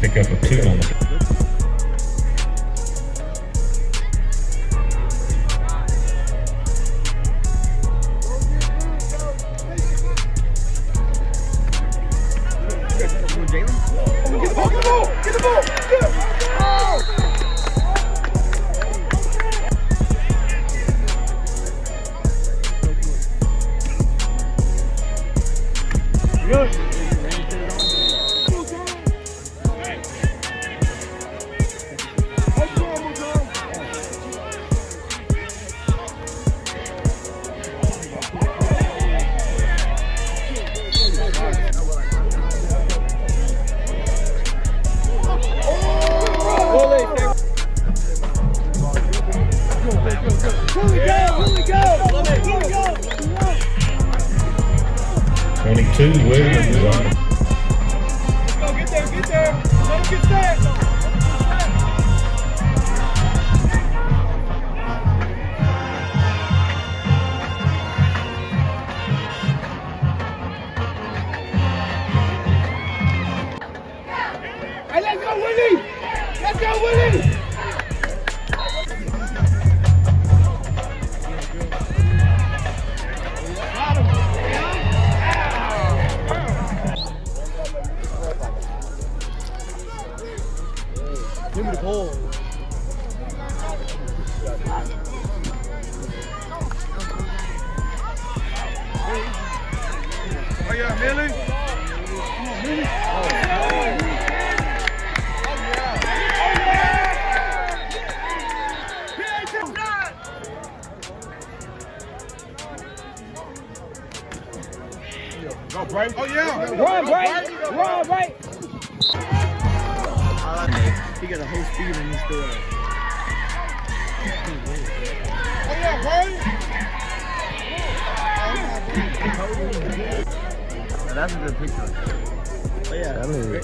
Pick up a two on the. Oh, yeah. Run, Bray. Run, Bray. He got a whole speed in this door. Oh, yeah, Bray. That's a good picture. Oh, yeah.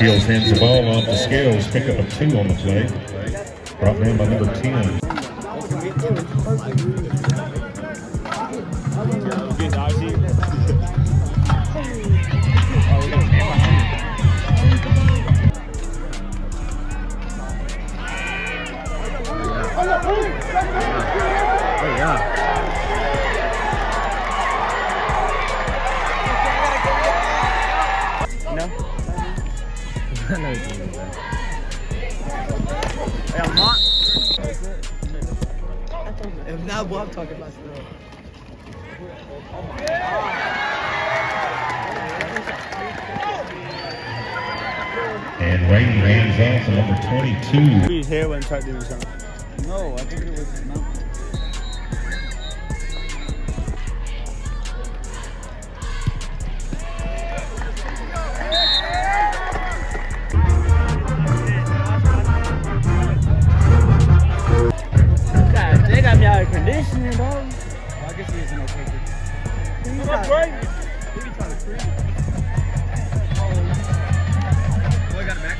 Shields hands the ball off the scales, pick up a two on the play. Brought down by number 10. Know you're doing that. Hey, I'm not. If not, what I'm talking about still. And Rainey hands off to number 22. His hair wasn't tight to something. No, I think it was not. Come on, Bray. Trying to free. Oh, I got it back.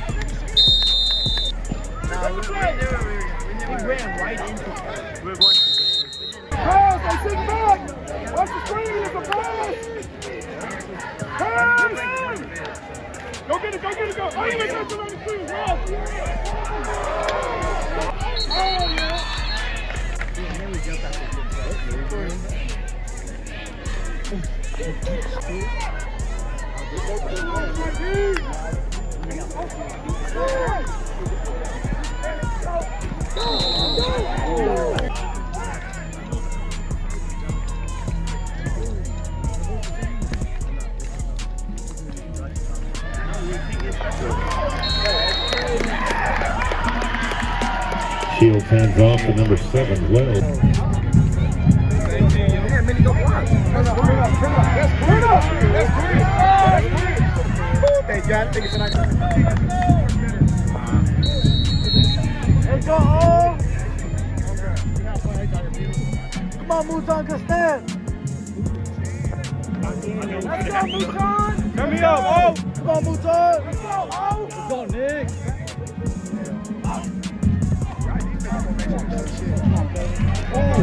Nah, we, we, never, we, we, never, we ran right right into it. We're going to Pass! I sit back! Watch the screen! It's a pass! Pass! Go get it! Go get it! Go! Oh, you got to the screen! Ross! Oh, yeah! Shields hands off to number seven, Wells. Hey, John, take it tonight. Let's go, oh. Come on, Mouton Castan. Let's go, Mouton. Come here, oh. Come on, Mouton. Let's go, oh. Let's go, Nick. Oh,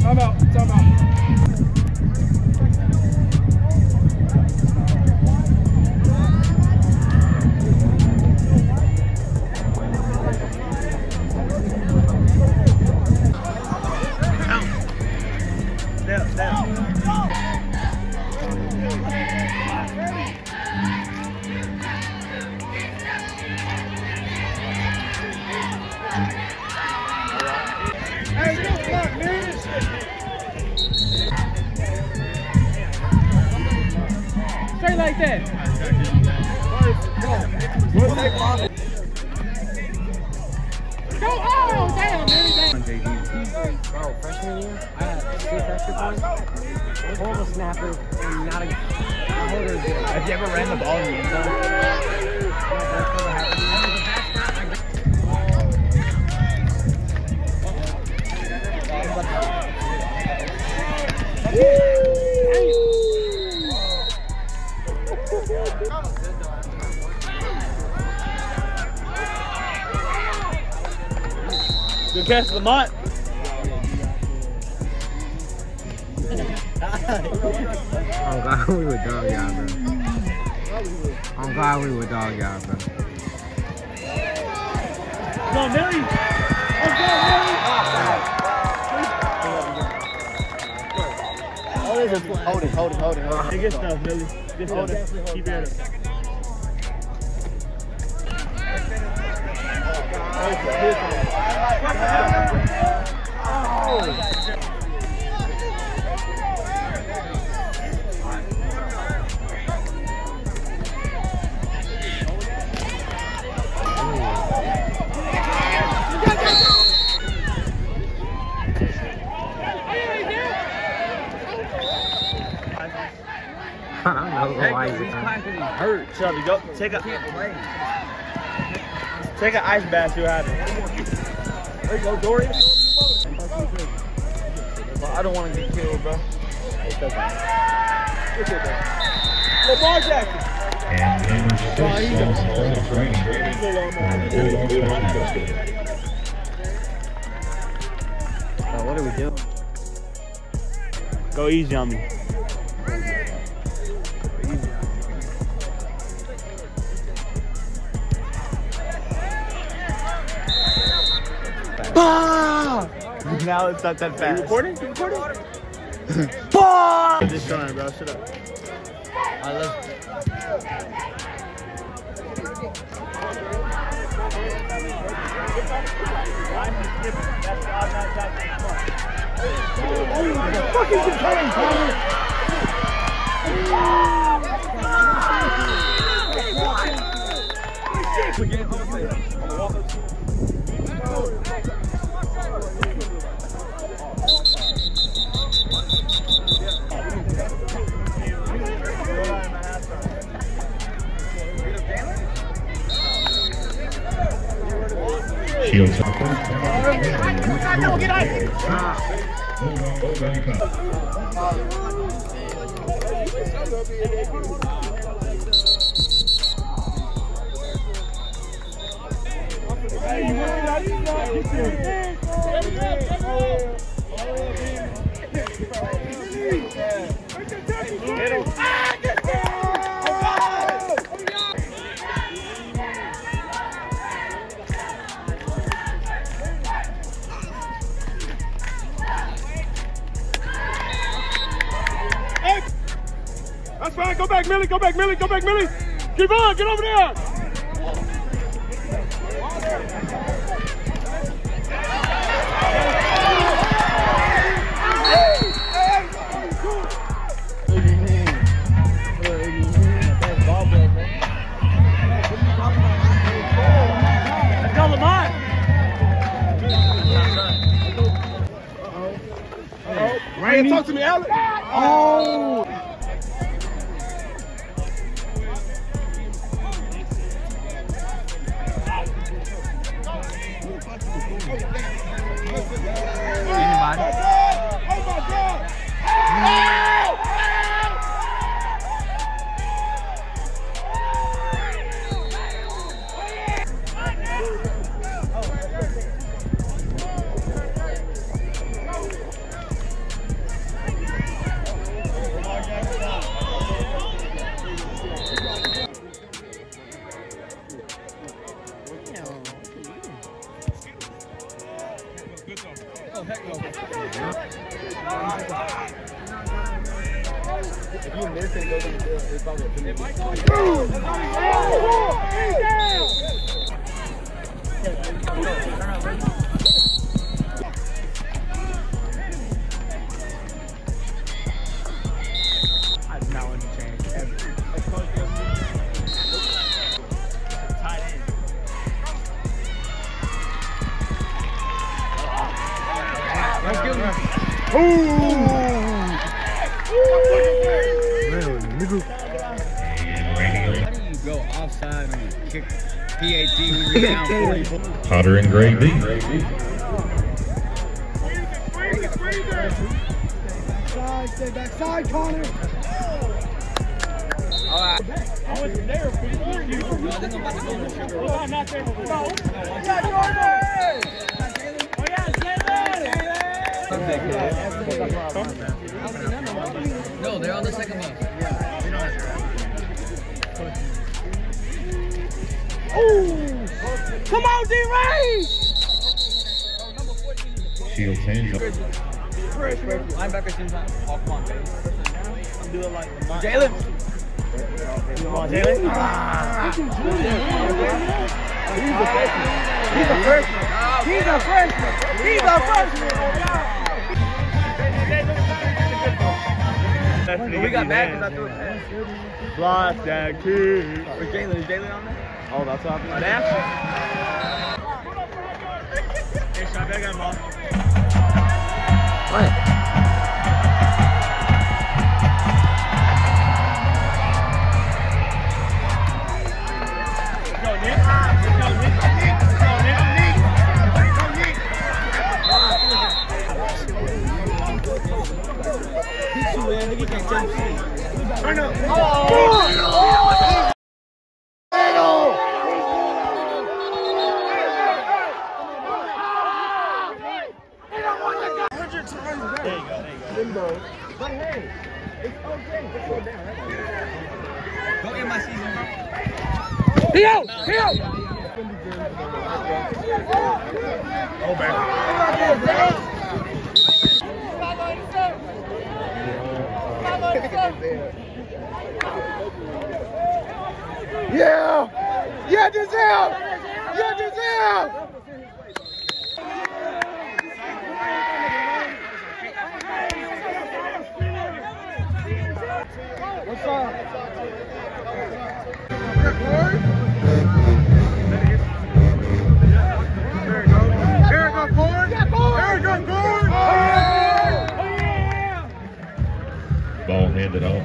Time out, time out. Good catch, Lamont. I'm glad we were dog y'all, bro. I'm glad we were dog y'all, bro. Come on, Millie. Let's go, Millie. Hold it, hold it, hold it, hold it. Hey, good stuff, Millie. Good stuff. Keep it up. I don't know why he's He's clacking. He hurt. Shelby, go take a take an ice bath. You have it. There you go, Dorian. Well, I don't want to get killed, bro. Lamar Jackson. And number six, on the training. For Bulldogs Uh, what are we doing? Go easy on me. Bah! Now it's not that fast. You recording? You recording? bah! Just showing, bro. Shut up. I love Fucking contain, Connor. Shields. That's right. Go back, Millie. Go back, Millie. Go back, Millie. Keep on. Get over there. Let's go, Lamont. Hey, talk to me, Alex. Oh 40 Potter in grade B. Side, stay back side, Connor. I wasn't there for you. No, I I'm about to go in the sugar. Oh, not there. Oh, yeah, No, they're on the second one. Come on, D-Ray! Shields hands up. Linebacker seems like, oh, come on, baby. I'm doing like Jalen. Come on, Jalen. Ah. He's a freshman. He's a freshman. He's a freshman. He's a freshman. We got mad because I threw a pass. Block that kid. Where's Jalen? Is Jalen on there? Oh, that's what Oh, happened. there? Hey, Sean, I got him off. Go,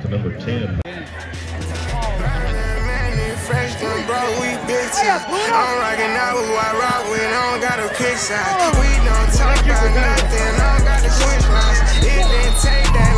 to number 10. Fresh done, bro, we. I'm rocking out with I rock with, don't got a kick side. We don't talk about nothing, I got the switch lines. It didn't take that long.